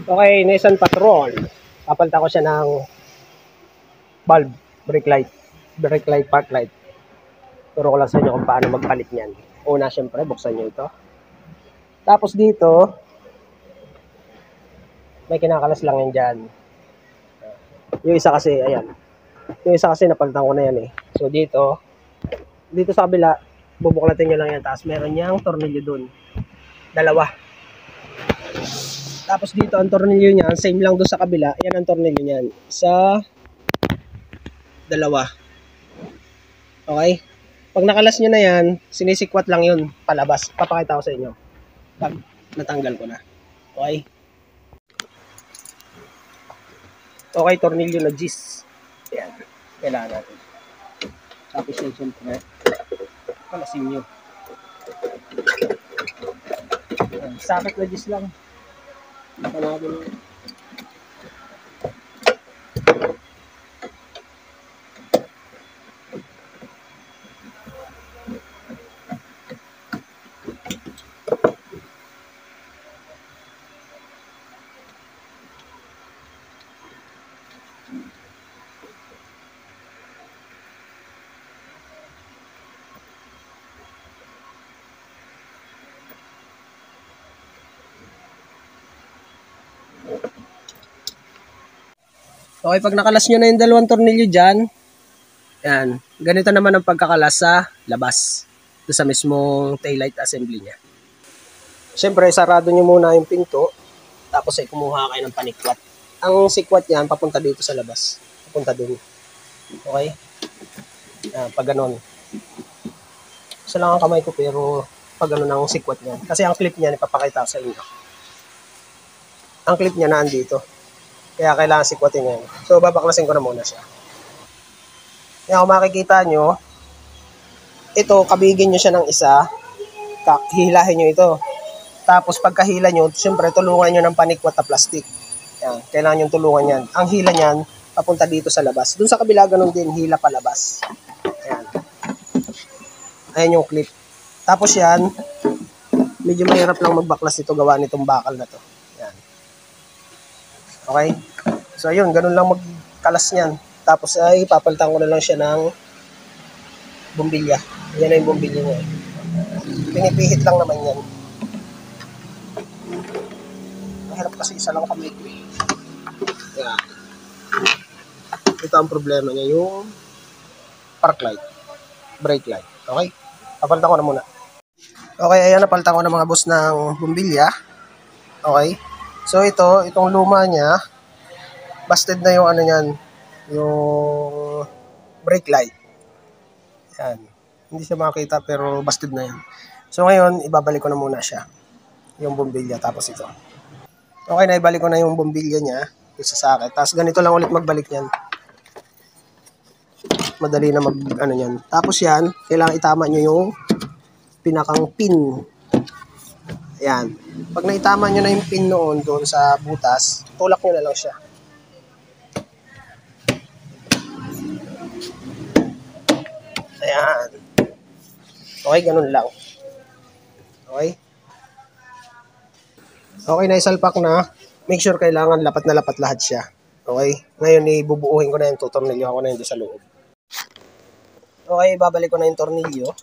Okay, Nissan Patrol. Papalitan ko siya ng bulb, brake light, brake light, park light. Turo ko lang sa inyo kung paano magpalit niyan. Una, syempre, buksan nyo ito. Tapos dito, may kinakalas lang yan dyan. Yung isa kasi, ayan. Yung isa kasi napalitan ko na yan eh. So dito, dito sa kabila, bubuklatin nyo lang yan. Tapos meron niyang tornilyo dun. Dalawa. Tapos dito ang tornilyo niya, same lang doon sa kabila. Yan ang tornilyo niyan. Sa dalawa. Okay? Pag nakalas nyo na yan, sinisikwat lang yun palabas. Papakita ko sa inyo. Pag natanggal ko na. Okay? Okay, tornilyo na gis. Yan. Kailangan natin. Tapos yun, syempre, palasin nyo. Sakit na gis lang. Panalo na. Okay, pag nakalas nyo na yung dalawang tornilyo dyan, yan, ganito naman ang pagkakalas sa labas. Sa mismong taillight assembly niya. Siyempre, sarado nyo muna yung pinto, tapos ay kumuha kayo ng panikwat. Ang sikwat yan, papunta dito sa labas. Papunta dun. Okay? Yan, pag ganon. Isa lang ang kamay ko, pero pag ganon ang sikwat niyan. Kasi ang clip niyan, ipapakita sa inyo. Ang clip niya na andito. Kaya kailangan sikwatin yan. So, babaklasin ko na muna siya. Kaya kung makikita nyo, ito, kabigin nyo siya ng isa, hihilahin nyo ito. Tapos pagkahila nyo, siyempre tulungan nyo ng panikwat na plastic. Yan, kailangan nyo tulungan yan. Ang hila niyan, papunta dito sa labas. Doon sa kabila, ganun din, hila palabas. Ayan. Ayan yung clip. Tapos yan, medyo mahirap lang magbaklas ito gawa nitong bakal na to. Okay? So, ayun, ganun lang magkalas niyan. Tapos ay papalitan ko na lang siya ng bumbilya. Yan na yung bumbilya niya. Pinipihit lang naman yan. Mahirap kasi isa lang ko eh. Yan. Ito ang problema niya, yung park light, brake light. Okay? Papalitan ko na muna. Okay, ayan, napalitan ko na mga boss ng bumbilya. Okay? So ito, itong luma niya, busted na yung ano niyan, yung brake light. Yan. Hindi siya makita pero busted na yan. So ngayon, ibabalik ko na muna siya. Yung bombilya tapos ito. Okay, naibalik ko na yung bombilya niya sa sakit. Tapos ganito lang ulit magbalik niyan. Madali na mag ano yan. Tapos yan, kailangan itama nyo yung pinakang pin. Ayan. Pag naitama nyo na yung pin noon doon sa butas, tulak nyo na lang siya. Ayan. Okay, ganun lang. Okay? Okay, naisalpak na. Make sure kailangan lapat na lapat lahat siya. Okay? Ngayon, ibubuuhin ko na yung tutornilyo ako na yun sa loob. Okay, babalik ko na yung tornilyo.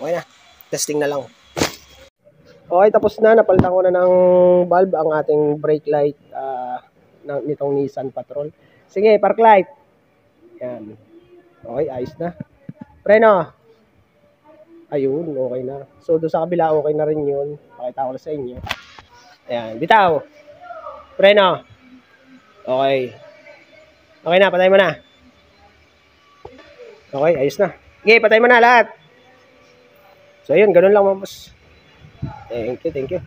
Okay na. Testing na lang. Okay, tapos na. Napalitan ko na ng bulb ang ating brake light ah, ng, nitong Nissan Patrol. Sige, park light. Yan. Okay, ayos na. Preno. Ayun, okay na. So, doon sa kabila, okay na rin yun. Pakita ko na sa inyo. Ayan, bitaw. Preno. Okay. Okay na, patay mo na. Okay, ayos na. Okay, patay mo na lahat. So, ayun, ganun lang mga boss. Thank you, thank you.